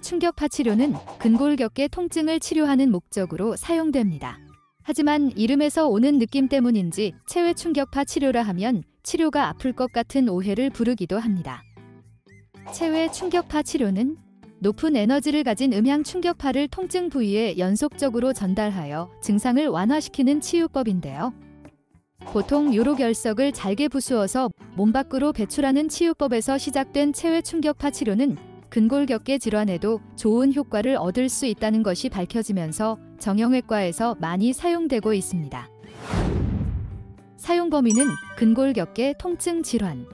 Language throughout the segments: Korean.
충격파 치료는 근골격계 통증을 치료하는 목적으로 사용됩니다. 하지만 이름에서 오는 느낌 때문인지 체외 충격파 치료라 하면 치료가 아플 것 같은 오해를 부르기도 합니다. 체외 충격파 치료는 높은 에너지를 가진 음향 충격파를 통증 부위에 연속적으로 전달하여 증상을 완화시키는 치유법인데요. 보통 요로 결석을 잘게 부수어서 몸 밖으로 배출하는 치유법에서 시작된 체외 충격파 치료는 근골격계 질환에도 좋은 효과를 얻을 수 있다는 것이 밝혀지면서 정형외과에서 많이 사용되고 있습니다. 사용 범위는 근골격계 통증 질환,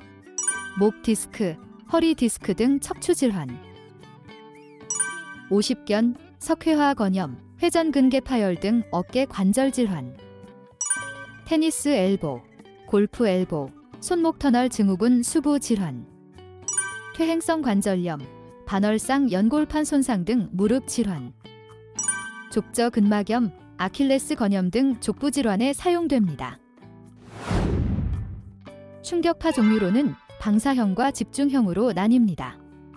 목 디스크, 허리 디스크 등 척추 질환, 오십견, 석회화 건염, 회전근개 파열 등 어깨 관절 질환, 테니스 엘보, 골프 엘보, 손목 터널 증후군 수부 질환, 퇴행성 관절염, 반월상 연골판 손상 등 무릎 질환, 족저 근막염, 아킬레스 건염 등 족부 질환에 사용됩니다. 충격파 종류로는 방사형과 집중형으로 나뉩니다.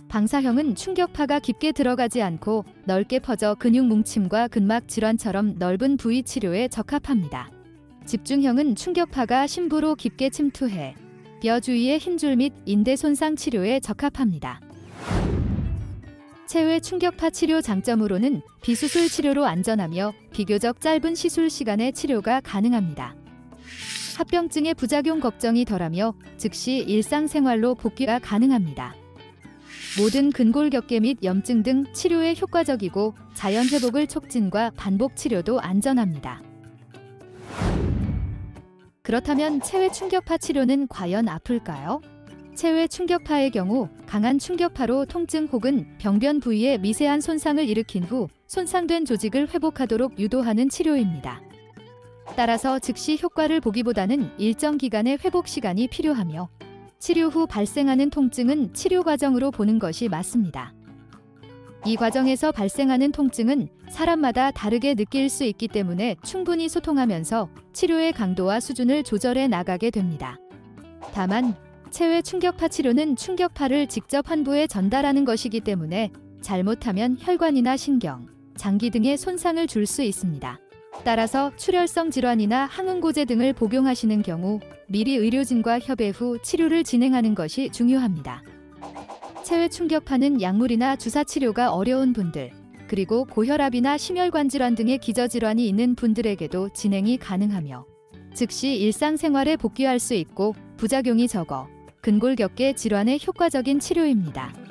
방사형은 충격파가 깊게 들어가지 않고 넓게 퍼져 근육 뭉침과 근막 질환처럼 넓은 부위 치료에 적합합니다. 집중형은 충격파가 심부로 깊게 침투해 뼈 주위의 힘줄 및 인대 손상 치료에 적합합니다. 체외 충격파 치료 장점으로는 비수술 치료로 안전하며 비교적 짧은 시술 시간에 치료가 가능합니다. 합병증의 부작용 걱정이 덜하며 즉시 일상생활로 복귀가 가능합니다. 모든 근골격계 및 염증 등 치료에 효과적이고 자연 회복을 촉진과 반복 치료도 안전합니다. 그렇다면 체외 충격파 치료는 과연 아플까요? 체외 충격파의 경우 강한 충격파로 통증 혹은 병변 부위에 미세한 손상을 일으킨 후 손상된 조직을 회복하도록 유도하는 치료입니다. 따라서 즉시 효과를 보기보다는 일정 기간의 회복 시간이 필요하며 치료 후 발생하는 통증은 치료 과정으로 보는 것이 맞습니다. 이 과정에서 발생하는 통증은 사람마다 다르게 느낄 수 있기 때문에 충분히 소통하면서 치료의 강도와 수준을 조절해 나가게 됩니다. 다만 체외 충격파 치료는 충격파를 직접 환부에 전달하는 것이기 때문에 잘못하면 혈관이나 신경, 장기 등에 손상을 줄 수 있습니다. 따라서 출혈성 질환이나 항응고제 등을 복용하시는 경우 미리 의료진과 협의 후 치료를 진행하는 것이 중요합니다. 체외 충격파는 약물이나 주사 치료가 어려운 분들, 그리고 고혈압이나 심혈관 질환 등의 기저질환이 있는 분들에게도 진행이 가능하며 즉시 일상생활에 복귀할 수 있고 부작용이 적어 근골격계 질환에 효과적인 치료입니다.